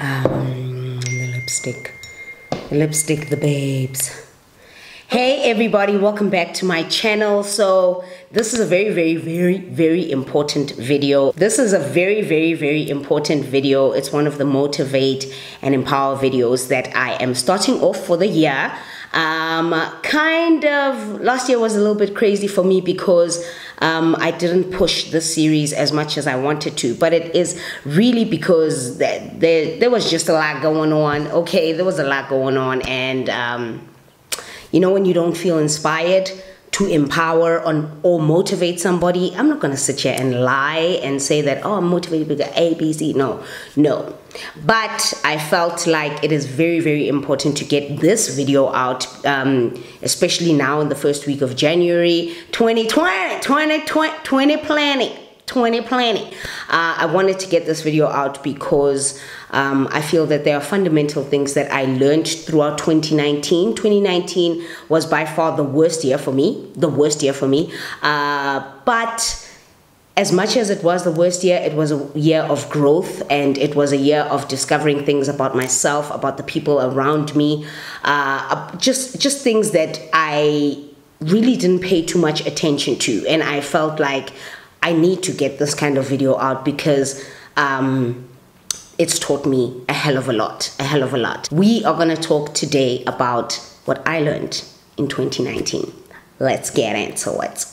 Um, the lipstick. The lipstick, the babes. Hey everybody, welcome back to my channel. So this is a very, very, very, very important video. This is a very, very, very important video. It's one of the motivate and empower videos that I am starting off for the year. Um, kind of, last year was a little bit crazy for me because um, I didn't push the series as much as I wanted to, but it is really because there, there, there was just a lot going on. Okay, there was a lot going on, and um, you know, when you don't feel inspired, to empower on or motivate somebody. I'm not gonna sit here and lie and say that oh I'm motivated with A, B, C. No, no. But I felt like it is very, very important to get this video out, um, especially now in the first week of January 2020, 2020, 20 planning. 2020. Uh, I wanted to get this video out because um, I feel that there are fundamental things that I learned throughout 2019. 2019 was by far the worst year for me, the worst year for me. Uh, but as much as it was the worst year, it was a year of growth and it was a year of discovering things about myself, about the people around me, uh, just just things that I really didn't pay too much attention to, and I felt like I need to get this kind of video out because um, it's taught me a hell of a lot, a hell of a lot. We are going to talk today about what I learned in 2019. Let's get into it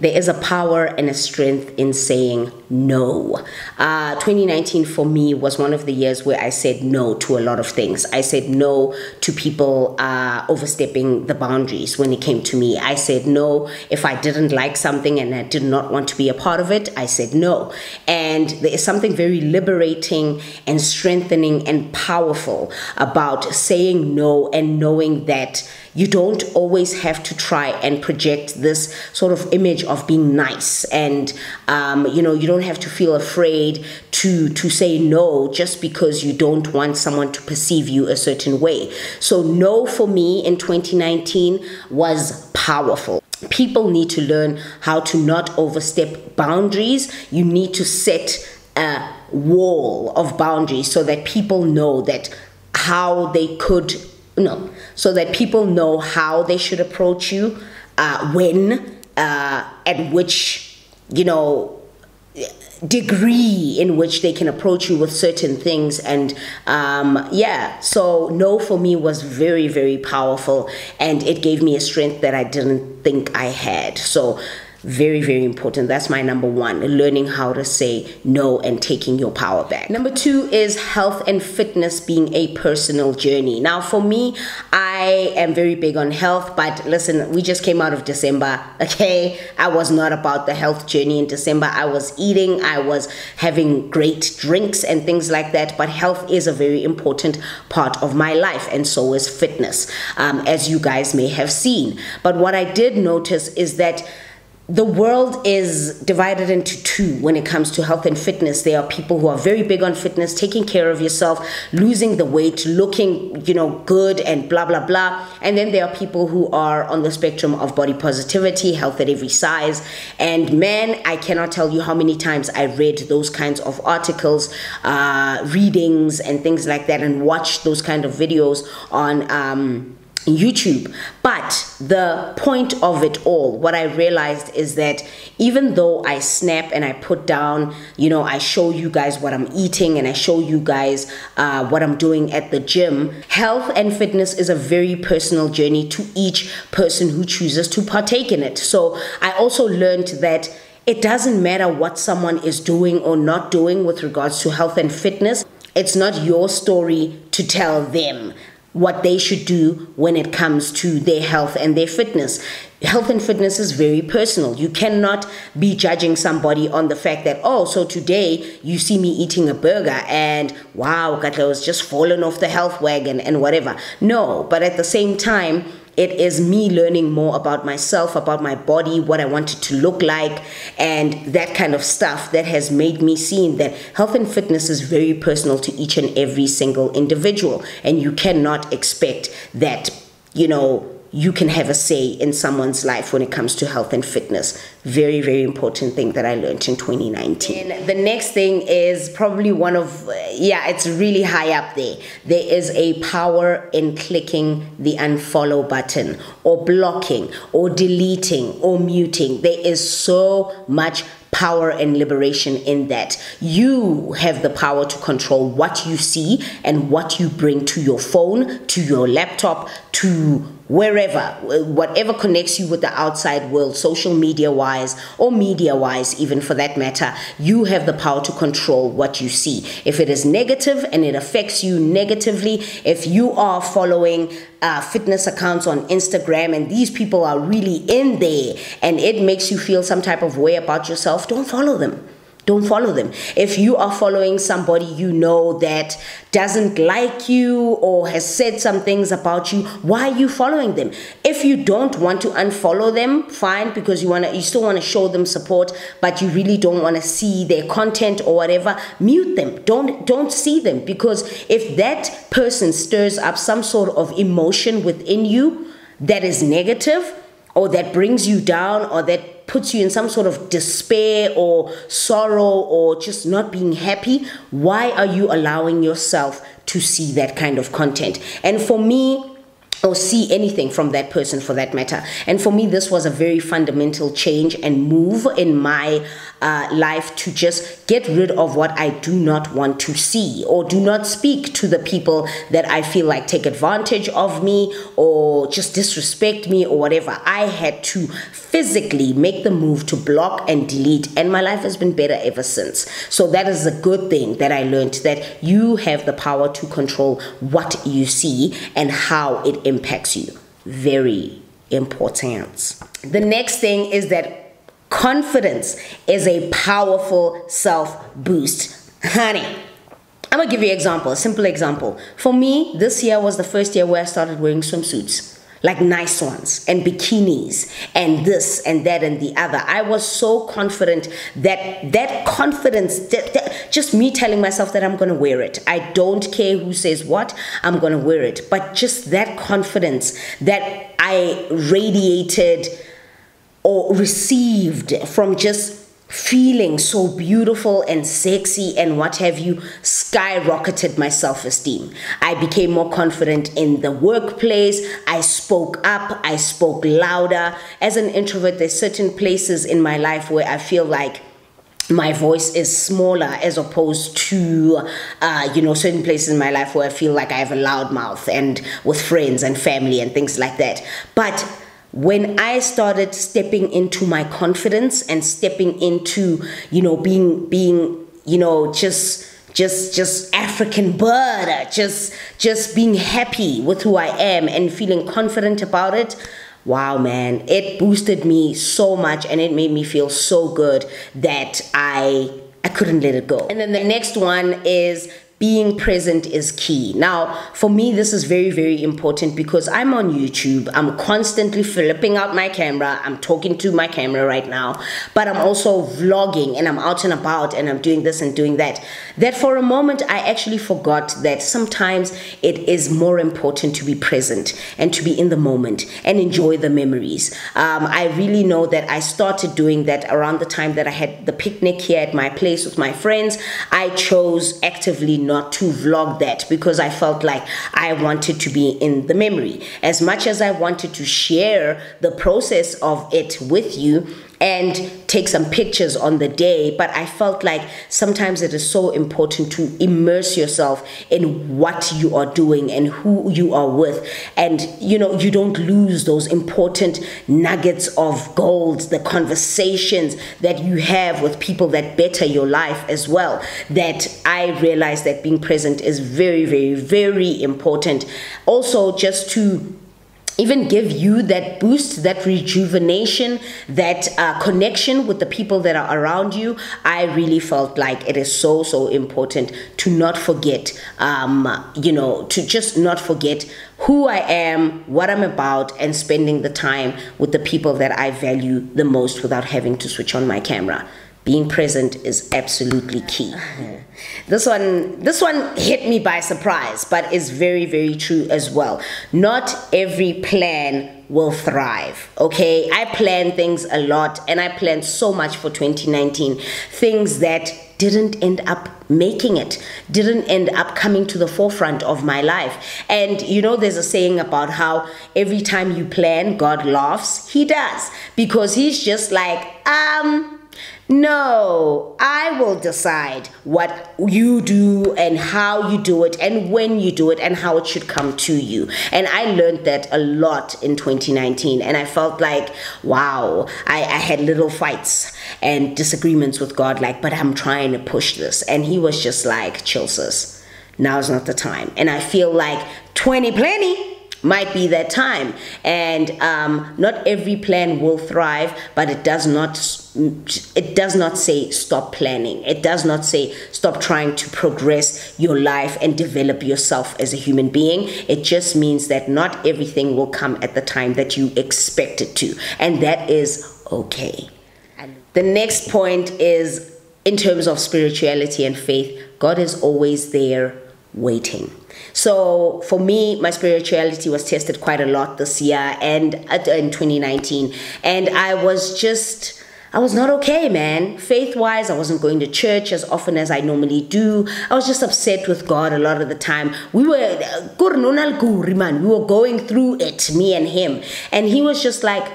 there is a power and a strength in saying no. Uh, 2019 for me was one of the years where I said no to a lot of things. I said no to people uh, overstepping the boundaries when it came to me. I said no if I didn't like something and I did not want to be a part of it. I said no. And there is something very liberating and strengthening and powerful about saying no and knowing that you don't always have to try and project this sort of image of being nice and um, you know you don't have to feel afraid to to say no just because you don't want someone to perceive you a certain way. So no for me in 2019 was powerful. People need to learn how to not overstep boundaries. You need to set a wall of boundaries so that people know that how they could no. So that people know how they should approach you uh, when uh, at which you know degree in which they can approach you with certain things. And um, yeah so no for me was very very powerful. And it gave me a strength that i didn't think i had. So very, very important. That's my number one, learning how to say no and taking your power back. Number two is health and fitness being a personal journey. Now, for me, I am very big on health, but listen, we just came out of December, okay? I was not about the health journey in December. I was eating, I was having great drinks and things like that, but health is a very important part of my life, and so is fitness, um, as you guys may have seen. But what I did notice is that the world is divided into two when it comes to health and fitness. There are people who are very big on fitness, taking care of yourself, losing the weight, looking, you know, good and blah blah blah. And then there are people who are on the spectrum of body positivity, health at every size. And man, I cannot tell you how many times I read those kinds of articles, uh, readings, and things like that, and watched those kind of videos on. Um, YouTube. But the point of it all, what I realized is that even though I snap and I put down, you know, I show you guys what I'm eating and I show you guys uh, what I'm doing at the gym, health and fitness is a very personal journey to each person who chooses to partake in it. So I also learned that it doesn't matter what someone is doing or not doing with regards to health and fitness. It's not your story to tell them what they should do when it comes to their health and their fitness. Health and fitness is very personal. You cannot be judging somebody on the fact that, oh, so today you see me eating a burger and wow, Katla was just fallen off the health wagon and whatever. No, but at the same time, it is me learning more about myself, about my body, what I wanted to look like, and that kind of stuff that has made me see that health and fitness is very personal to each and every single individual. And you cannot expect that, you know, you can have a say in someone's life when it comes to health and fitness. Very, very important thing that I learned in 2019. And the next thing is probably one of, yeah, it's really high up there. There is a power in clicking the unfollow button or blocking or deleting or muting. There is so much power and liberation in that. You have the power to control what you see and what you bring to your phone, to your laptop, to wherever, whatever connects you with the outside world, social media wise or media wise, even for that matter, you have the power to control what you see. If it is negative and it affects you negatively, if you are following uh, fitness accounts on Instagram and these people are really in there and it makes you feel some type of way about yourself, don't follow them. Don't follow them. If you are following somebody you know that doesn't like you or has said some things about you, why are you following them? If you don't want to unfollow them, fine, because you wanna you still want to show them support, but you really don't want to see their content or whatever, mute them. Don't don't see them because if that person stirs up some sort of emotion within you that is negative or that brings you down or that puts you in some sort of despair or sorrow or just not being happy, why are you allowing yourself to see that kind of content? And for me, or see anything from that person for that matter. And for me, this was a very fundamental change and move in my uh, life to just get rid of what I do not want to see or do not speak to the people that I feel like take advantage of me or just disrespect me or whatever. I had to physically make the move to block and delete, and my life has been better ever since. So, that is a good thing that I learned that you have the power to control what you see and how it impacts you. Very important. The next thing is that confidence is a powerful self boost. Honey, I'm gonna give you an example, a simple example. For me, this year was the first year where I started wearing swimsuits like nice ones and bikinis and this and that and the other. I was so confident that that confidence, that, that, just me telling myself that I'm gonna wear it. I don't care who says what, I'm gonna wear it. But just that confidence that I radiated or received from just feeling so beautiful and sexy and what have you skyrocketed my self-esteem. I became more confident in the workplace. I spoke up. I spoke louder. As an introvert there's certain places in my life where i feel like my voice is smaller as opposed to uh, you know certain places in my life where i feel like i have a loud mouth and with friends and family and things like that. But when I started stepping into my confidence and stepping into, you know, being being, you know, just just just African bird, just just being happy with who I am and feeling confident about it. Wow, man, it boosted me so much and it made me feel so good that I I couldn't let it go. And then the next one is being present is key. Now, for me, this is very, very important because I'm on YouTube. I'm constantly flipping out my camera. I'm talking to my camera right now, but I'm also vlogging and I'm out and about and I'm doing this and doing that. That for a moment, I actually forgot that sometimes it is more important to be present and to be in the moment and enjoy the memories. Um, I really know that I started doing that around the time that I had the picnic here at my place with my friends. I chose actively not to vlog that because I felt like I wanted to be in the memory. As much as I wanted to share the process of it with you, and take some pictures on the day. But I felt like sometimes it is so important to immerse yourself in what you are doing and who you are with. And you know, you don't lose those important nuggets of gold, the conversations that you have with people that better your life as well. That I realize that being present is very, very, very important. Also, just to even give you that boost, that rejuvenation, that uh, connection with the people that are around you, I really felt like it is so, so important to not forget, um, you know, to just not forget who I am, what I'm about, and spending the time with the people that I value the most without having to switch on my camera being present is absolutely key. This one, this one hit me by surprise, but is very, very true as well. Not every plan will thrive. Okay, I plan things a lot and I planned so much for 2019. Things that didn't end up making it, didn't end up coming to the forefront of my life. And you know, there's a saying about how every time you plan, God laughs. He does because He's just like, um, no, I will decide what you do and how you do it and when you do it and how it should come to you. And I learned that a lot in 2019. And I felt like, wow, I, I had little fights and disagreements with God, like, but I'm trying to push this. And He was just like, chill, sis. Now's not the time. And I feel like 20 plenty might be that time. And um, not every plan will thrive, but it does not it does not say stop planning. It does not say stop trying to progress your life and develop yourself as a human being. It just means that not everything will come at the time that you expect it to. And that is okay. The next point is in terms of spirituality and faith, God is always there waiting. So for me, my spirituality was tested quite a lot this year and in 2019, and I was just. I was not okay, man. Faith wise, I wasn't going to church as often as I normally do. I was just upset with God a lot of the time. We were, we were going through it, me and him. And he was just like,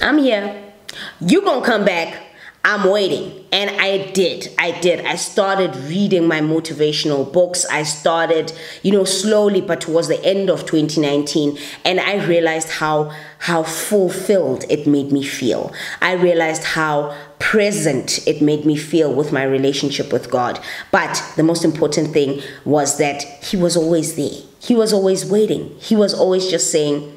I'm here. You gonna come back I'm waiting. And I did. I did. I started reading my motivational books. I started, you know, slowly, but towards the end of 2019. And I realized how how fulfilled it made me feel. I realized how present it made me feel with my relationship with God. But the most important thing was that He was always there. He was always waiting. He was always just saying,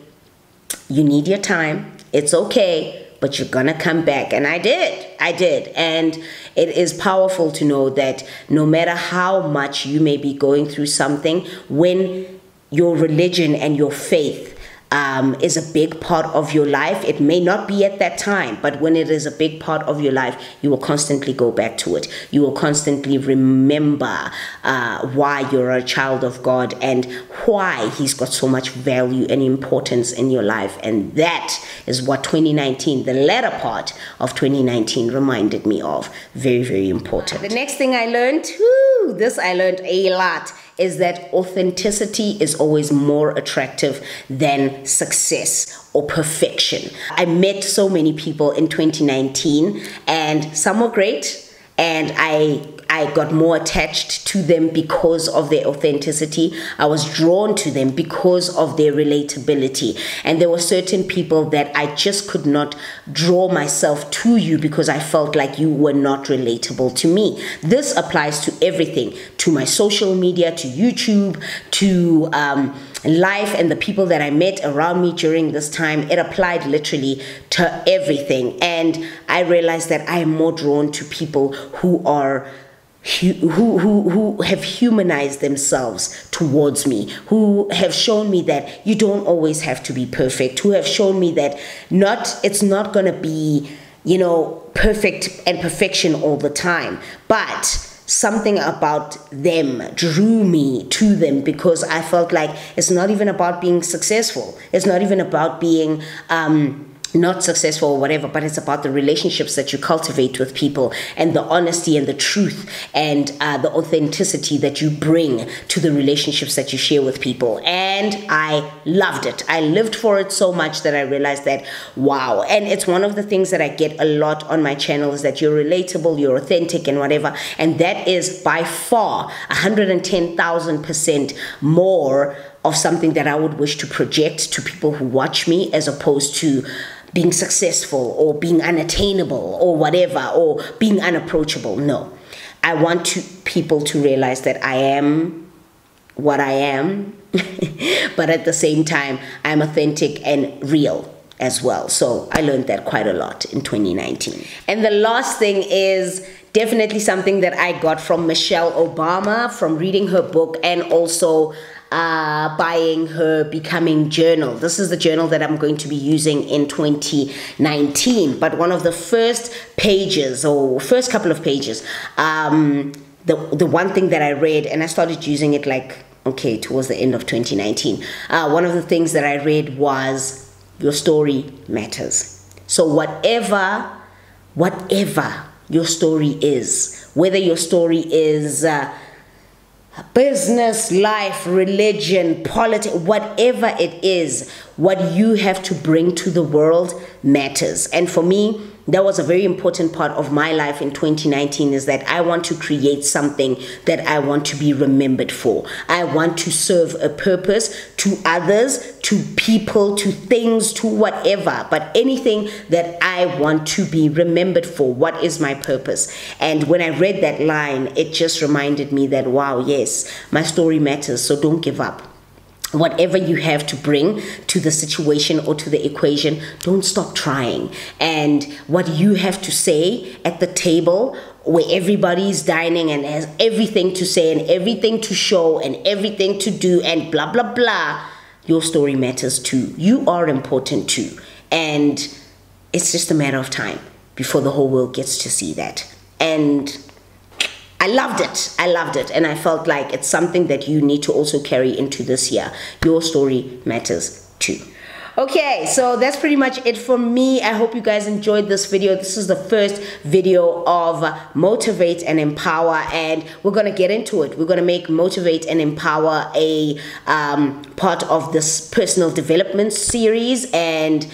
You need your time. It's okay but you're gonna come back. And I did. I did. And it is powerful to know that no matter how much you may be going through something, when your religion and your faith um, is a big part of your life. It may not be at that time, but when it is a big part of your life, you will constantly go back to it. You will constantly remember uh, why you're a child of God and why He's got so much value and importance in your life. And that is what 2019, the latter part of 2019, reminded me of. Very, very important. The next thing I learned, whoo, this I learned a lot is that authenticity is always more attractive than success or perfection. I met so many people in 2019 and some were great and I I got more attached to them because of their authenticity. I was drawn to them because of their relatability. And there were certain people that I just could not draw myself to you because I felt like you were not relatable to me. This applies to everything to my social media, to YouTube, to um, life and the people that I met around me during this time, it applied literally to everything. And I realized that I am more drawn to people who are who, who, who have humanized themselves towards me, who have shown me that you don't always have to be perfect, who have shown me that not it's not gonna be, you know, perfect and perfection all the time, but something about them drew me to them because I felt like it's not even about being successful. It's not even about being um, not successful or whatever, but it's about the relationships that you cultivate with people and the honesty and the truth and uh, the authenticity that you bring to the relationships that you share with people. And I loved it. I lived for it so much that I realized that, wow. And it's one of the things that I get a lot on my channel is that you're relatable, you're authentic, and whatever. And that is by far 110,000% more of something that I would wish to project to people who watch me as opposed to being successful or being unattainable or whatever or being unapproachable. No. I want to, people to realize that I am what I am, but at the same time, I'm authentic and real as well. So I learned that quite a lot in 2019. And the last thing is definitely something that I got from Michelle Obama from reading her book and also uh, buying her Becoming Journal. This is the journal that I'm going to be using in 2019. But one of the first pages, or first couple of pages, um, the, the one thing that I read, and I started using it like, okay, towards the end of 2019. Uh, one of the things that I read was your story matters. So, whatever, whatever your story is, whether your story is uh, business, life, religion, politics, whatever it is, what you have to bring to the world matters. And for me, that was a very important part of my life in 2019 is that I want to create something that I want to be remembered for. I want to serve a purpose to others, to people, to things, to whatever, but anything that I want to be remembered for. What is my purpose? And when I read that line, it just reminded me that, wow, yes, my story matters, so don't give up whatever you have to bring to the situation or to the equation, don't stop trying. And what you have to say at the table where everybody's dining and has everything to say and everything to show and everything to do and blah, blah, blah, your story matters too. You are important too. And it's just a matter of time before the whole world gets to see that. And I loved it. I loved it. And I felt like it's something that you need to also carry into this year. Your story matters too. Okay, so that's pretty much it for me. I hope you guys enjoyed this video. This is the first video of Motivate and Empower, and we're gonna get into it. We're gonna make Motivate and Empower a um, part of this personal development series. And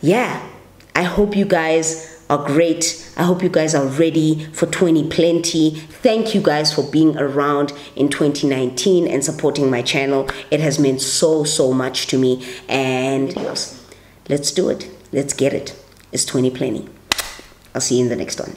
yeah, I hope you guys are great. I hope you guys are ready for 2020. Thank you guys for being around in 2019 and supporting my channel. It has meant so, so much to me. And let's do it. Let's get it. It's 2020. I'll see you in the next one.